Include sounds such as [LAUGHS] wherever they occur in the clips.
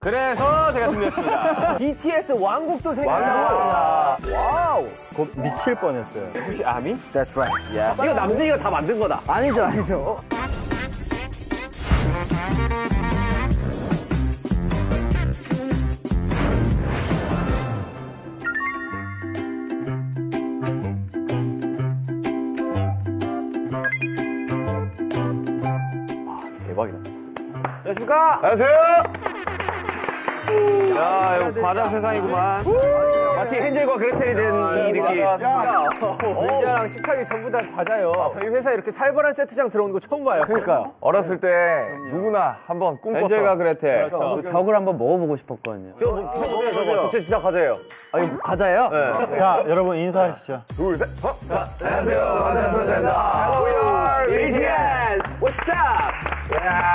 그래서 제가 준비했습니다. [LAUGHS] BTS 왕국도 생겼다. Wow. 곧 미칠 뻔했어요. 혹시 아미? That's right. 이거 남준이가 다 만든 거다. 아니죠, 아니죠. 대박이다. 안녕하십니까? 안녕하세요. 야, 이거 과자 세상이구만. 마치 헨젤과 그레텔이 된 이 느낌. 의자랑 식탁이 전부 다 과자요. 저희 회사에 이렇게 살벌한 세트장 들어오는 거 처음 봐요. 그러니까요. 어렸을 때 누구나 한번 꿈꿨던 엔젤과 그레텔. 저도 적을 한번 먹어보고 싶었거든요. 저거 드셔보세요, 저거. 진짜 진짜 과자예요. 아, 이거 과자예요? 자, 여러분 인사하시죠. 둘, 셋, 어? 안녕하세요. 반갑습니다. BTS. What's up?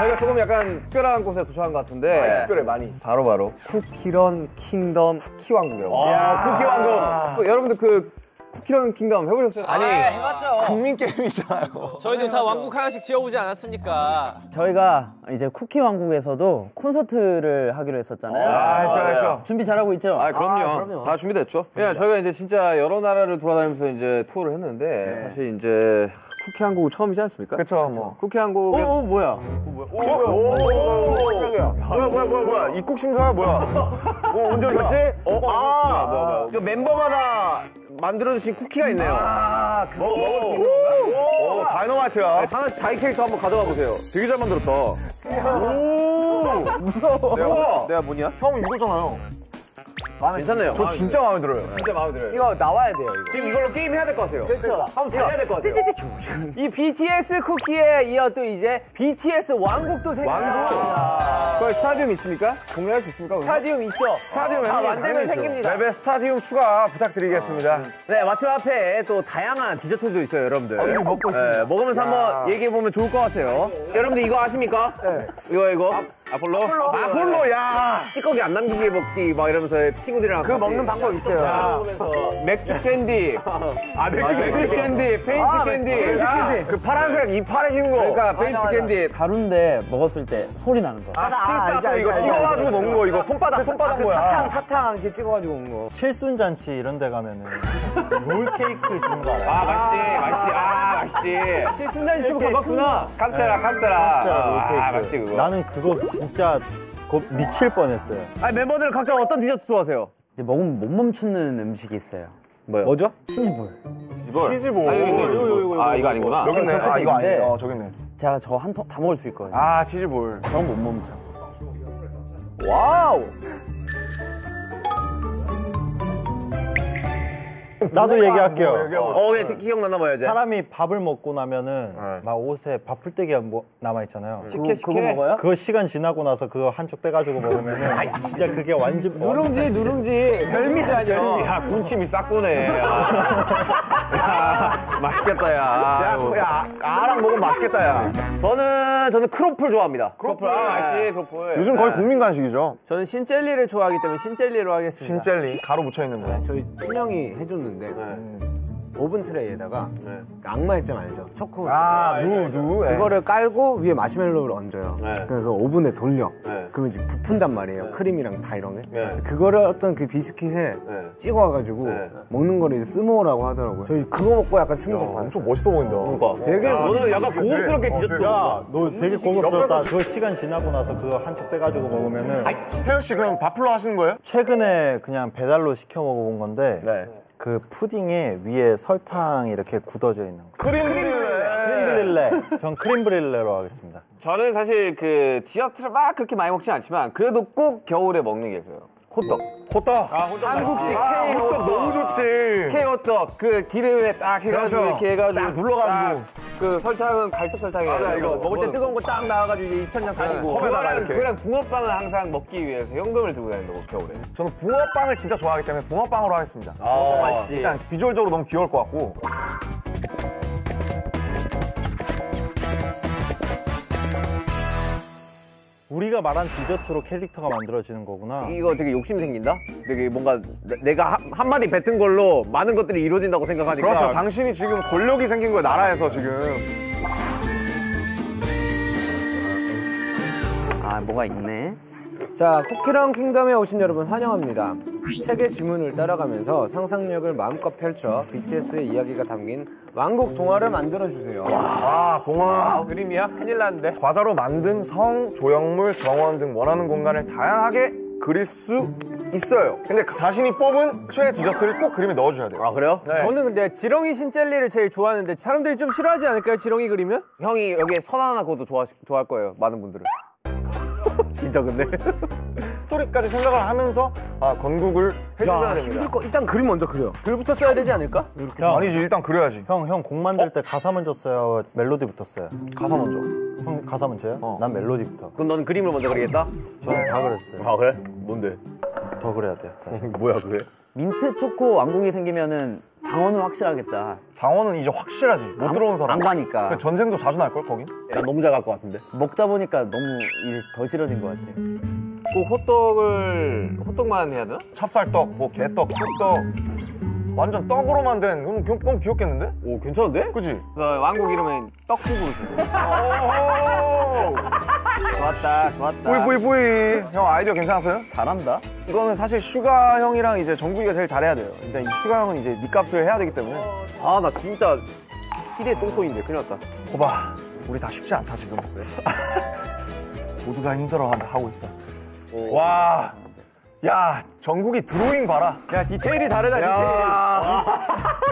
저희가 조금 약간 특별한 곳에 도착한 것 같은데 특별해 많이. 바로 바로 쿠키런 킹덤 쿠키 왕국이라고. 아, 쿠키 왕국. 그, 여러분들 그 쿠키런 킹덤 해보셨어요? 아니 국민 게임이잖아요. 저희도 다 왕국 하나씩 지어보지 않았습니까? 저희가 이제 쿠키 왕국에서도 콘서트를 하기로 했었잖아요. 아, 했죠, 했죠. 준비 잘하고 있죠? 아 그럼요. 다 준비됐죠. 예, 저희가 이제 진짜 여러 나라를 돌아다니면서 이제 투어를 했는데 사실 이제 쿠키 한국 처음이지 않습니까? 그쵸, 뭐. 쿠키 한국 어, 어, 뭐야? 뭐야, 뭐야, 뭐야, 뭐야. 입국 심사가 뭐야? 어, 언제? 오셨지? [LAUGHS] 어, 아, 이거 멤버마다 만들어주신 쿠키가 있네요. 아, 오, 다이너마이트야. 하나씩 자기 캐릭터 한번 가져가 보세요. 되게 잘 만들었다. 내가 뭐냐? 형 이거잖아요. 괜찮네요. 저 진짜 마음에 들어요. 진짜 마음에 들어요. 이거 나와야 돼요, 이거. 지금 이걸로 게임 해야 될 것 같아요. 그렇죠. 한번 달려야 될 것 같아요. 이 BTS 쿠키에 이어 또 이제 BTS 왕국도 생겼다. 거기 스타디움 있습니까? 공연할 수 있습니까? 스타디움 있죠? 스타디움 다 만들면. 생깁니다. 랩의 스타디움 추가 부탁드리겠습니다. 네, 마침 앞에 또 다양한 디저트도 있어요, 여러분들. 이거 먹고 있습니다. 먹으면서 한번 얘기해 보면 좋을 것 같아요. 여러분들 이거 아십니까? 이거 이거 아폴로? 아폴로 야 찌꺼기 안 남기게 먹기 막 이러면서 친구들이랑 그 먹는 방법 있어요. 맥주 캔디. 아 맥주 맥주 캔디, 페인트 캔디. 그 파란색 이 파래지는 거. 그러니까 페인트 캔디. 다른데 먹었을 때 소리 나는 거. 아, 스틱스타터 이거 찍어가지고 먹는 거 이거 손바닥 손바닥 뭐야? 사탕 이렇게 찍어가지고 온 거. 칠순잔치 이런 데 가면은 롤 케이크 주는 거 알아요? 아 맛있지, 맛있지, 아 맛있지. 칠순잔치 치고 가봤구나. 카스테라, 카스테라. 카스테라 롤 아, 케이크. 맛있지 그거. 나는 그거 진짜 곧 미칠 뻔했어요. 아니 멤버들은 각자 어떤 디저트 좋아하세요? 이제 먹으면 못 멈추는 음식이 있어요. 뭐요? 뭐죠? 치즈볼. 치즈볼. 아, 여기 있네. 아 이거 아니구나. 여기 있네. 저 아, 이거. 있는데. 어, 저기 있네. 제가 저 한 통 다 먹을 수 있거든요. 아, 치즈볼. 저는 못 멈춰. Wow. 나도 얘기할게요. 어, 그냥 기억나나 봐요, 이제. 사람이 밥을 먹고 나면은 막 옷에 밥풀떼기가 뭐 남아 있잖아요. 그거, 그거 먹어요? 그거 시간 지나고 나서 그거 한쪽 떼가지고 먹으면은 [LAUGHS] 진짜 그게 완전 누룽지, 누룽지. [LAUGHS] 별미지 아니야. 야, 군침이 싹 도네. [LAUGHS] 야, 맛있겠다, 야. 야, 아유. 야, 아랑 먹으면 맛있겠다, 야. 저는 저는 크로플 좋아합니다. 크로플, 아, 맛있지, 크로플. 요즘 거의 국민 간식이죠. 저는 신젤리를 좋아하기 때문에 신젤리로 하겠습니다. 신젤리 가루 묻혀 있는 거. 저희 친형이 해줬는데 오븐 트레이에다가 악마의 잼 알죠? 초코 아, 누, 누. 예. 그거를 깔고 위에 마시멜로우를 얹어요. 그그 오븐에 돌려. 그러면 이제 부푼단 말이에요. 크림이랑 다 이런 게. 그거를 어떤 그 비스킷에 찍어와가지고 먹는 거를 이제 s'more라고 하더라고요. 저희 그거 먹고 약간 충격을 받았어요. 엄청 멋있어 보인다. 되게 너는 약간 고급스럽게 디저트 야, 너 되게 고급스럽다. 그거 시간 지나고 나서 그거 한쪽 떼가지고 먹으면은 태형 씨 그럼 와플로 하시는 거예요? 최근에 그냥 배달로 시켜 먹어본 건데 네. 그 푸딩에 위에 설탕 이렇게 굳어져 있는 거. 크림 브륄레. 크림 브륄레. 전 크림 브륄레로 하겠습니다. 저는 사실 그 디저트를 막 그렇게 많이 먹진 않지만 그래도 꼭 겨울에 먹는 게 있어요. 호떡. 호떡. 한국식 아, K 호떡 너무 좋지. K 호떡 그 기름에 딱 해가지고 그렇죠. 이렇게 해가지고 딱 눌러가지고. 딱 그 설탕은 갈색 설탕이에요. 맞아, 이거 먹을 때 뜨거운 거 딱 나와가지고 입천장 다니고 컵에다가 그거랑, 이렇게. 그거랑 붕어빵을 항상 먹기 위해서 현금을 들고 다닌다고 겨울에. 저는 붕어빵을 진짜 좋아하기 때문에 붕어빵으로 하겠습니다. 아, 맛있지. 일단 비주얼적으로 너무 귀여울 것 같고. 우리가 말한 디저트로 캐릭터가 만들어지는 거구나. 이거 되게 욕심 생긴다? 되게 뭔가 내- 내가 한- 한마디 뱉은 걸로 많은 것들이 이루어진다고 생각하니까 그렇죠. 당신이 지금 권력이 생긴 거예요, 나라에서 지금. 아 뭐가 있네. 자, 쿠키랑 킹덤에 오신 여러분 환영합니다. 세계 지문을 따라가면서 상상력을 마음껏 펼쳐 BTS의 이야기가 담긴 왕국 동화를 만들어주세요. 아 동화 그림이야? 큰일 났는데. 과자로 만든 성, 조형물, 정원 등 원하는 공간을 다양하게 그릴 수 있어요. 근데 자신이 뽑은 최애 디저트를 꼭 그림에 넣어줘야 돼요. 아 그래요? 네. 저는 근데 지렁이 신젤리를 제일 좋아하는데 사람들이 좀 싫어하지 않을까요? 지렁이 그리면? 형이 여기에 선 하나 그것도 좋아, 좋아할 거예요. 많은 분들은. [LAUGHS] 진짜 근데. 스토리까지 생각을 하면서 아 건국을 해줘야 됩니다. 힘들 거 일단 그림 먼저 그려. 글부터 써야 되지 않을까? 형, 아니지 일단 그려야지. 형, 형 곡 만들 때 가사 먼저 써요? 멜로디 붙었어요? 가사 먼저. 형 가사 먼저요? 난 멜로디부터. 그럼 넌 그림을 먼저 그리겠다? 저는 다 그랬어요. 아 그래? 뭔데? 더 그래야 돼요. 사실. [LAUGHS] 뭐야 그게? 민트 초코 왕국이 생기면은 방언을 확실하겠다. 장원은 이제 확실하지. 못 들어온 사람. 안 가니까. 근데 전쟁도 자주 날 걸 거긴. 난 너무 잘 갈 것 같은데. 먹다 보니까 너무 이제 더 싫어진 것 같아. 꼭 호떡을 호떡만 해야 되나? 찹쌀떡, 뭐 개떡, 쑥떡. 완전 떡으로만 된. 너무, 귀- 너무 귀엽겠는데? 오 괜찮은데? 그지? 그 왕국 이름은 떡국으로. 오호! 좋았다, 좋았다. 뿌이 뿌이 뿌이. 형 아이디어 괜찮았어요? 잘한다. 이거는 사실 슈가 형이랑 이제 정국이가 제일 잘해야 돼요. 근데 이 슈가 형은 이제 니 값을 해야 되기 때문에. 아 나 진짜 희대 똥손인데 큰일 났다. 거봐, 우리 다 쉽지 않다 지금. [LAUGHS] 모두가 힘들어 하고 있다. 와, 야 정국이 드로잉 봐라. 야 디테일이 다르다 디테일. 야,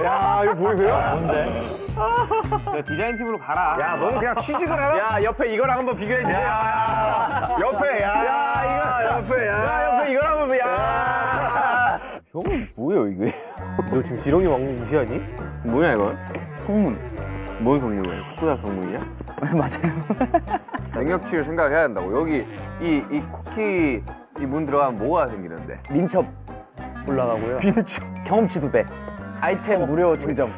야 이거 보이세요? 뭔데? 야, 디자인 팀으로 가라. 야, 너는 그냥 취직을 해라. 야 옆에 이거랑 한번 비교해 주세요. 야, 옆에 야, 이거 옆에 야, 옆에 이거랑 한번 야. 형은 뭐예요 이게? [LAUGHS] 너 지금 지렁이 왕국 무시하니? 뭐야 이거? 성문. 뭔 성문이야? 쿠쿠다 성문이야? [LAUGHS] 맞아요. 능력치를 생각을 해야 된다고. 여기 이, 이 쿠키 이 문 들어가면 뭐가 생기는데? 민첩 올라가고요. [LAUGHS] 빈츠. 경험치 두 배. 아이템 무료 증정.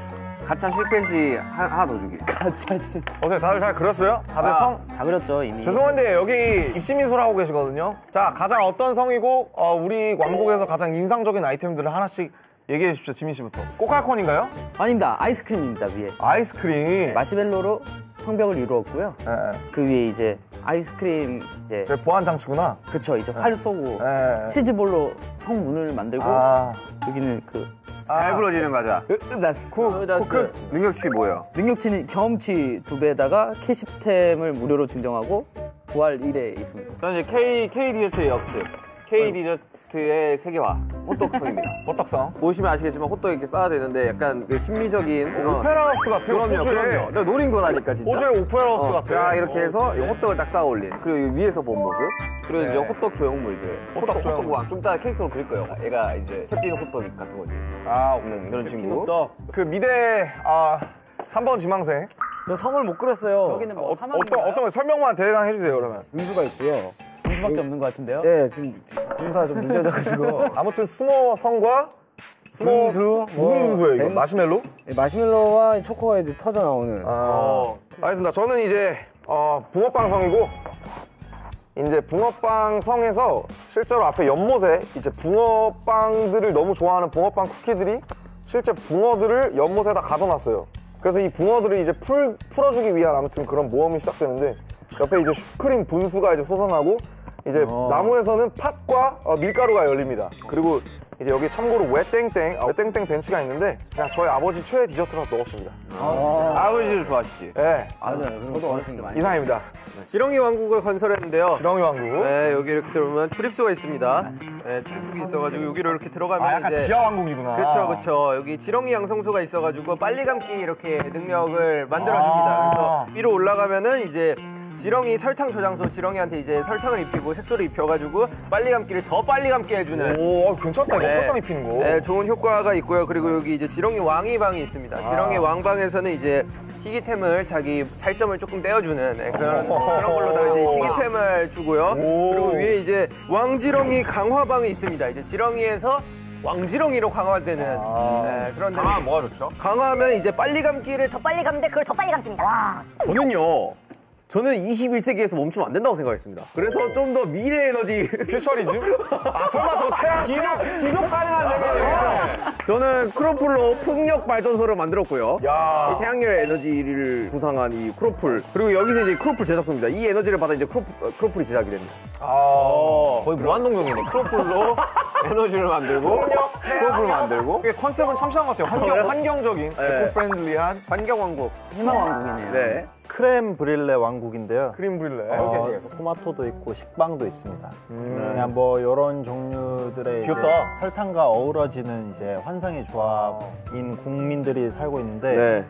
가차 실패 시 하- 하나 더 주기. 가짜 신. 어때 다들 잘 그렸어요? 다들 성? 다 그렸죠 이미. 죄송한데 여기 입시 미술 하고 계시거든요. 자, 가장 어떤 성이고 어, 우리 왕국에서 가장 인상적인 아이템들을 하나씩 얘기해 주십시오. 지민 씨부터. 꼬칼콘인가요? 아닙니다. 아이스크림입니다 위에. 아이스크림. 마시멜로로 성벽을 이루었고요. 예, 예. 그 위에 이제 아이스크림 이제 제 보안 장치구나. 그쵸 이제 활 쏘고 예, 예. 치즈볼로 성문을 만들고 아, 여기는 그 잘 부러지는 과자. 끝났어. 쿠크. 능력치 뭐예요? 능력치는 경험치 두 배에다가 캐시템을 무료로 증정하고 부활 1회 있습니다. 저는 이제 K K 디저트 역시. K 디저트의 세계화 호떡성입니다. 호떡성. 보시면 아시겠지만 호떡 이렇게 쌓아져 있는데 약간 그 심리적인 그런- 오페라 하우스 같아요. 그럼요, 호주에. 그럼요. 내가 노린 거라니까 진짜. 호주의 오페라 하우스 어, 같아요. 자 이렇게 해서 이 호떡을 딱 쌓아 올린 그리고 이 위에서 본 모습 그리고 이제 호떡 조형물들 호떡 호떡 조형물. 호떡 좀 이따 캐릭터로 그릴 거예요 얘가 이제 캡틴 호떡 같은 거지 아, 음, 그런 친구 그 미대 아 3번 지망생. 저 성을 못 그렸어요. 여기는 뭐 어, 사막인가요? 어떤 어떤 거 설명만 대강 해주세요 그러면. 민수가 있고요. 수밖에 없는 것 같은데요? 네, 지금 공사 좀 늦어져가지고. [LAUGHS] 아무튼 스모 성과 스모 분수, 뭐, 무슨 분수예요 이거? 벤- 마시멜로? 네, 마시멜로와 초코가 이제 터져 나오는. 아, 알겠습니다. 저는 이제 어, 붕어빵 성이고 이제 붕어빵 성에서 실제로 앞에 연못에 이제 붕어빵들을 너무 좋아하는 붕어빵 쿠키들이 실제 붕어들을 연못에다 가둬놨어요. 그래서 이 붕어들을 이제 풀, 풀어주기 위한 아무튼 그런 모험이 시작되는데 옆에 이제 슈크림 분수가 이제 솟아나고 이제 나무에서는 팥과 어, 밀가루가 열립니다. 그리고 이제 여기 참고로 외땡땡, 아, 외땡땡 벤치가 있는데 그냥 저희 아버지 최애 디저트라서 넣었습니다. 아 버지를 좋아하시지 네, 맞아요. 저도 좋아했습니다. 이상입니다. 지렁이 왕국을 건설했는데요. 지렁이 왕국. 네, 여기 이렇게 들어오면 출입소가 있습니다. 네, 출입국이 있어가지고 여기로 이렇게 들어가면 아, 약간 이제 지하 왕국이구나. 그렇죠, 그렇죠. 여기 지렁이 양성소가 있어가지고 빨리 감기 이렇게 능력을 만들어줍니다. 아. 그래서 위로 올라가면은 이제 지렁이 설탕 저장소 지렁이한테 이제 설탕을 입히고 색소를 입혀가지고 빨리 감기를 더 빨리 감게 해주는 오, 어, 괜찮다, 이거 네. 설탕 입히는 거. 네, 좋은 효과가 있고요. 그리고 여기 이제 지렁이 왕이 방이 있습니다. 아. 지렁이 왕방에서는 이제 희귀템을 자기 살점을 조금 떼어주는 네, 그런 그런 걸로다가 이제 희귀템을 주고요. 오. 그리고 위에 이제 왕지렁이 강화방이 있습니다. 이제 지렁이에서 왕지렁이로 강화되는 네, 그런 데. 아 뭐가 좋죠? 강화하면 이제 빨리 감기를 더 빨리 감는데 그걸 더 빨리 감습니다. 와, 저는요 저는 21세기에서 멈추면 안 된다고 생각했습니다. 그래서 좀 더 미래 에너지. futurism? 아 설마 저거 태양 태양 지속 가능한 세계예요. 저는 크로플로 풍력 발전소를 만들었고요. 야. 이 태양열 에너지를 구상한 이 크로플 그리고 여기서 이제 크로플 제작소입니다. 이 에너지를 받아 이제 크로플, 어, 크로플이 제작이 됩니다. 거의 무한동력이네. 크로플로 [LAUGHS] 에너지를 만들고 크로플 만들고 이게 컨셉은 참신한 것 같아요. 환경 환경적인 네. eco-friendly한 환경 왕국. 희망 왕국이네요. 네. 크렘 브릴레 왕국인데요. 크림 브릴레. 어, 토마토도 있고 식빵도 있습니다. 그냥 뭐 이런 종류들의 귀엽다. 설탕과 어우러지는 이제 환상의 조합인 국민들이 살고 있는데 네.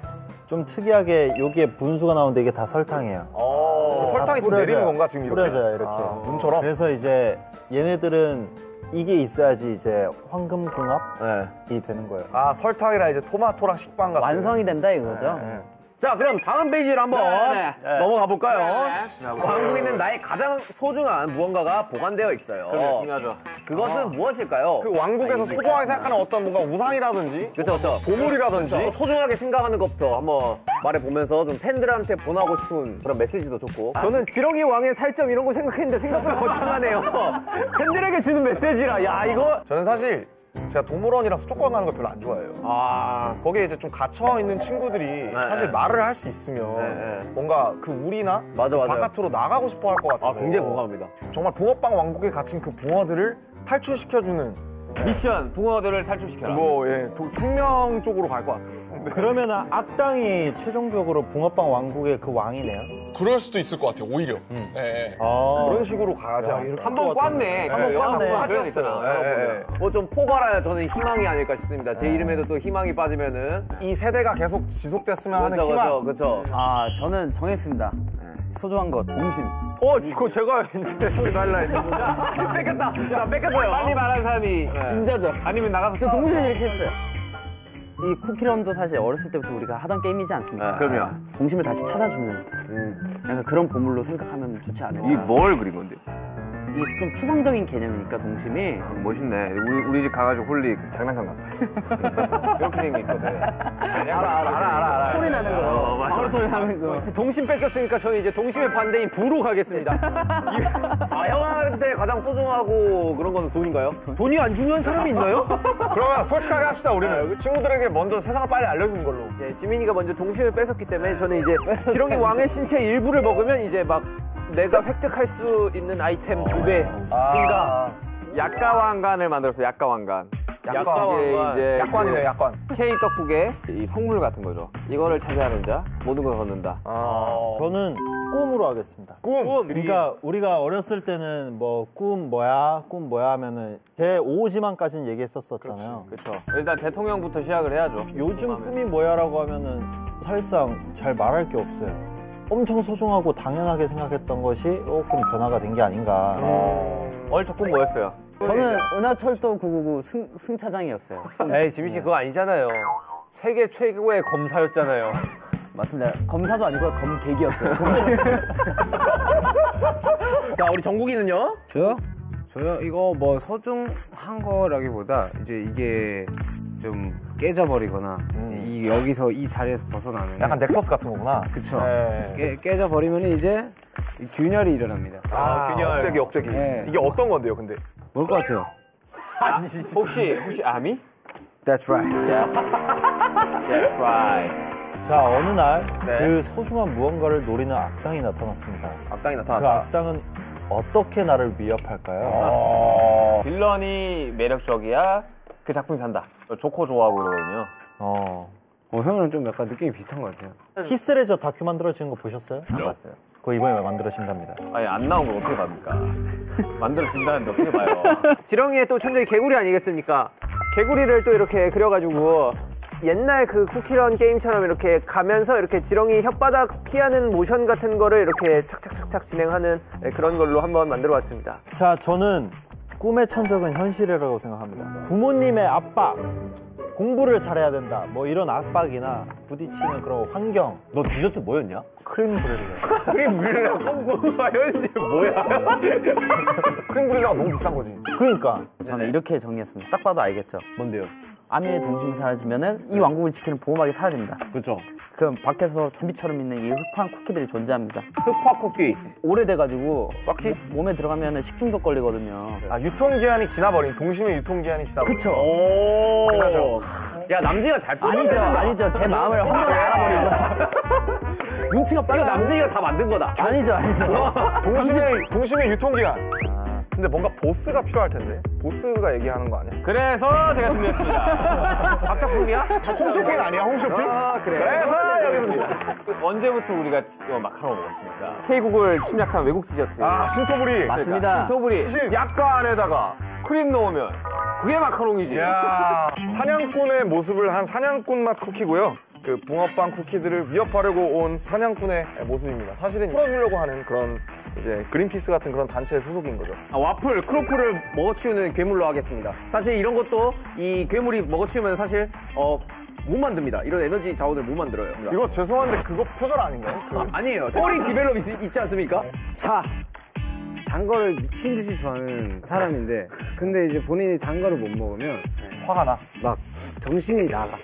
좀 특이하게 여기에 분수가 나오는데 이게 다 설탕이에요. 어. 설탕이 좀 뿌려져요. 내리는 건가 지금 이렇게? 뿌려져요 이렇게. 눈처럼? 그래서 이제 얘네들은 이게 있어야지 이제 황금 궁합이 네. 되는 거예요. 아 설탕이랑 이제 토마토랑 식빵 같은. 완성이 된다 이거죠. 자, 그럼 다음 페이지를 한번 네, 넘어가 볼까요? 한국에는 나의 가장 소중한 무언가가 보관되어 있어요. 중요하죠. 그것은 무엇일까요? 그 왕국에서 소중하게 생각하는 어떤 뭔가 우상이라든지 그렇죠, 그렇죠. 보물이라든지 소중하게 생각하는 것부터 한번 말해보면서 좀 팬들한테 보내고 싶은 그런 메시지도 좋고. 저는 지렁이 왕의 살점 이런 거 생각했는데 생각보다 거창하네요. [LAUGHS] 팬들에게 주는 메시지라. 야 이거 저는 사실 제가 동물원이랑 수족관 가는 걸 별로 안 좋아해요. 아, 거기에 이제 좀 갇혀 있는 친구들이 사실 네. 말을 할 수 있으면 네. 뭔가 그 우리나 맞아, 맞아요. 바깥으로 나가고 싶어 할것 아, 같아서 굉장히 공감합니다. 정말 붕어빵 왕국에 갇힌 그 붕어들을 탈출시켜주는 미션 붕어들을 탈출시켜라. 뭐 예, 도- 생명 쪽으로 갈 것 같습니다. 그러면 악당이 최종적으로 붕어빵 왕국의 그 왕이네요. 그럴 수도 있을 것 같아요. 오히려 예, 예. 아, 그런 식으로. 한번 꽉네. 한번 꽉네. 빠졌어요. 예, 예. 뭐좀 포괄하여 저는 희망이 아닐까 싶습니다. 제 이름에도 또 희망이 빠지면은. 이 세대가 계속 지속됐으면 하는 그렇죠, 희망. 그렇죠, 그렇죠. 아 저는 정했습니다. 소중한 것 동심. 어, 그거 제가 소리 날라 했는데. 뺏겼다. 자, 뺏겼어요. 빨리 말한 사람이 임자죠. 아니면 나가서 저 동심 이렇게 했어요. 이 쿠키런도 사실 어렸을 때부터 우리가 하던 게임이지 않습니까? 네, 그럼요. 동심을 다시 찾아주는 약간 그런 보물로 생각하면 좋지 않을까. 이 뭘 그린 건데? 이게 좀 추상적인 개념이니까 동심이 멋있네. 우리, 우리 집 가가지고 홀리 장난감 같아. 이렇게 생겼거든. 알아, 알아, 알아, 알아. 소리 나는 거. 바로 소리 나는 거. 동심 뺏겼으니까 저는 이제 동심의 반대인 부로 가겠습니다. [LAUGHS] 아, 형한테 가장 소중하고 그런 거는 돈인가요? 돈이 안 중요한 사람이 있나요? [LAUGHS] 그러면 솔직하게 합시다 우리는 친구들에게 먼저 세상을 빨리 알려주는 걸로. 네, 지민이가 먼저 동심을 뺏었기 때문에 저는 이제 지렁이 왕의 신체 일부를 먹으면 이제 막 내가 획득할 수 있는 아이템 두 배 증가. 약가왕관을 만들었어요. 약가왕관. 약관. 이게 이제 약관이네 약관. K 떡국의 이 성물 같은 거죠. 이거를 차지하는 자 모든 걸 걷는다. 저는 꿈으로 하겠습니다. 꿈. 그러니까 우리가 어렸을 때는 뭐 꿈 뭐야 꿈 뭐야 하면은 제 오지만까지는 얘기했었었잖아요. 그렇죠. 일단 대통령부터 시작을 해야죠. 요즘 꿈이 뭐야라고 하면은 사실상 잘 말할 게 없어요. 엄청 소중하고 당연하게 생각했던 것이 조금 변화가 된 게 아닌가. 오늘 첫 꿈 뭐였어요? 저는 은하철도 999 승, 승차장이었어요. [LAUGHS] 에이, 지민 씨 그거 아니잖아요. 세계 최고의 검사였잖아요. [LAUGHS] 맞습니다. 검사도 아니고 검객이었어요. [LAUGHS] 자, 우리 정국이는요? 저요? 저요? 이거 뭐 소중한 거라기보다 이제 이게 좀 깨져버리거나 이 여기서 이 자리에서 벗어나면 약간 넥서스 같은 거구나. 그쵸 네. 깨, 깨져버리면 이제 이 균열이 일어납니다 아, 균열. 억제기 억제기. 네. 이게 어떤 건데요, 근데? 뭘 것 같아요? 혹시 혹시 아미? That's right Yes. That's right. 자 어느 날그 네. 소중한 무언가를 노리는 악당이 나타났습니다. 악당이 그 나타났다. 악당은 어떻게 나를 위협할까요? 어. 빌런이 매력적이야. 그 작품이 산다. 조커 좋아하고 그러거든요. 어. 어, 형이랑 좀 약간 느낌이 비슷한 것 같아요 히스레저 다큐 만들어지는 거 보셨어요? 안 봤어요. 그거 이번에 만들어진답니다. 아니 안 나온 걸 어떻게 답니까? [LAUGHS] 만들어진다는데 어떻게 봐요? [LAUGHS] 지렁이의 또 천적이 개구리 아니겠습니까? 개구리를 또 이렇게 그려가지고 옛날 그 쿠키런 게임처럼 이렇게 가면서 이렇게 지렁이 혓바닥 피하는 모션 같은 거를 이렇게 착착착착 진행하는 네, 그런 걸로 한번 만들어 봤습니다. 자, 저는 꿈의 천적은 현실이라고 생각합니다. 부모님의 압박, 공부를 잘해야 된다. 뭐 이런 압박이나 부딪히는 그런 환경. 너 디저트 뭐였냐? 크림 브렐레. 크림 물이랑 껌구가 현실 뭐야? 크림 브릴레가 너무 비싼 거지. 그러니까 저는 이렇게 정리했습니다. 딱 봐도 알겠죠. 뭔데요? 아미의 동심이 사라지면은 이 왕국을 지키는 보호막이 사라집니다. 그렇죠. 그럼 밖에서 좀비처럼 있는 이 흑화한 쿠키들이 존재합니다. 흑화 쿠키. 오래돼가지고 썩히? 몸에 들어가면 식중독 걸리거든요. 아 유통기한이 지나버린 동심의 유통기한이 지나버린 그쵸? 오. 야 남진이가 잘 아니죠. 아니죠. 제 마음을 한 번에 알아버린 거죠. [LAUGHS] 눈치가 이거 빨라. 남진이가 다 만든 거다. 아니죠, 아니죠. 동심의 동심의 유통기한 근데 뭔가 보스가 필요할 텐데 보스가 얘기하는 거 아니야? 그래서 제가 준비했습니다. [LAUGHS] 박작품이야? 홈쇼핑 아니야 홈쇼핑? 그래. 그래서 여기서. 언제부터 우리가 이거 마카롱 먹었습니까? K국을 침략한 외국 디저트. 아 신토부리 맞습니다. 토브리 약간에다가 크림 넣으면 그게 마카롱이지. 야 사냥꾼의 모습을 한 사냥꾼 맛 쿠키고요. 그 붕어빵 쿠키들을 위협하려고 온 사냥꾼의 모습입니다. 사실은 풀어주려고 하는 그런 이제 그린피스 같은 그런 단체의 소속인 거죠. 아, 와플, 크로플을 먹어치우는 괴물로 하겠습니다. 사실 이런 것도 이 괴물이 먹어치우면 사실 어, 못 만듭니다. 이런 에너지 자원을 못 만들어요. 이거 죄송한데 그거 표절 아닌가요? 그 아니에요. 꼬리 develop 있, 있지 않습니까? 자, 단 거를 미친 듯이 좋아하는 사람인데, 근데 이제 본인이 단 거를 못 먹으면 화가 나. 막 정신이 나가.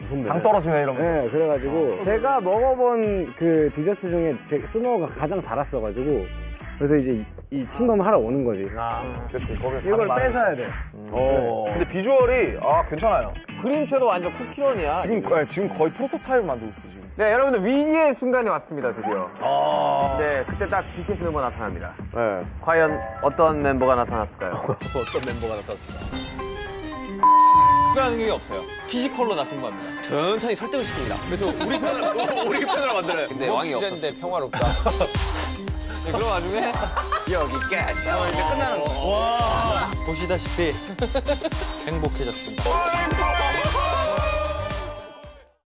무슨 당 떨어지네 이러면서. 네, 그래가지고 제가 먹어본 그 디저트 중에 제 스노우가 가장 달았어가지고 그래서 이제 이, 이 침범을 하러 오는 거지. 그렇지. 거기에 이걸 뺏어야 돼. 어. 많아. 근데 비주얼이 아 괜찮아요. 그림체도 완전 쿠키런이야. 지금 거- 지금 거의 프로토타입 만들고 있어 지금. 네, 여러분들 위기의 순간이 왔습니다, 드디어. 네, 그때 딱 BTS 멤버 나타납니다. 네. 과연 어떤 멤버가 나타났을까요? [LAUGHS] 어떤 멤버가 나타났을까? 특별한 게 없어요. 피지컬로 나선 겁니다. 천천히 설득을 시킵니다. 그래서 우리 편을, 우리 편으로 만들어요. 근데 왕이 없었는데 평화롭다. [LAUGHS] 네, 그럼 나중에 여기까지. 이제 끝나는 거. 보시다시피 행복해졌습니다.